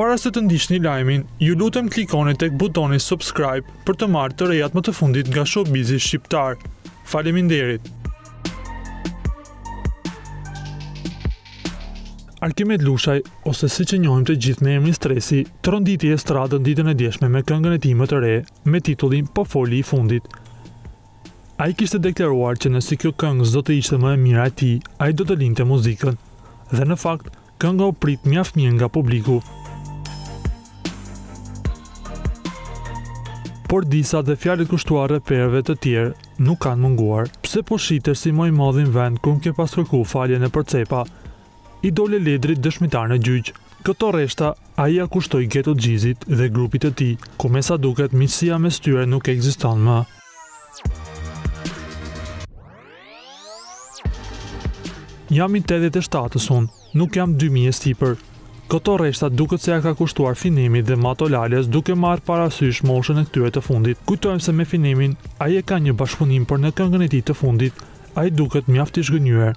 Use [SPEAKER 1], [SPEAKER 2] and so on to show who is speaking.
[SPEAKER 1] Para se të ndiqni lajmin, ju lutem klikoni tek butoni subscribe për të marrë të rejat më të fundit nga showbizi shqiptar. Faleminderit. Arkimed Lushaj, ose siç e njohim të gjithë me emrin Stresi, tronditi estradën ditën e djeshme me këngën e tij më të re, me titullin Po fol i fundit. Ai kishte deklaruar që nëse kjo këngë s'do të ishte më e mira e tij, ai do të linte muzikën. Dhe në fakt, kënga u prit mjaft mirë nga publiku. Por diss-at dhe fjalët kushtuar reperëve të tjerë nuk kanë munguar. Pse po shitesh si më i madhi n'vend kur m'ke pas kërku falje nëpër cepa? I dole Ledrit dëshmitar në gjyq. Këto rreshta ai ia kushtoi Geto Xhizit dhe grupit të tij, ku me sa duket miqësia mes tyre nuk ekziston më. Jam i tetëdhjetë e shtatës unë, nuk jam dy mijë e sipër. Këto rreshta duket se ia ka kushtuar Finemit dhe Mato Lalës duke marrë parasysh moshën e këtyre të fundit. Kujtojmë se me Finemin ai e ka një bashkëpunim por në këngën e tij të fundit ai duket mjaft i zhgënjyer.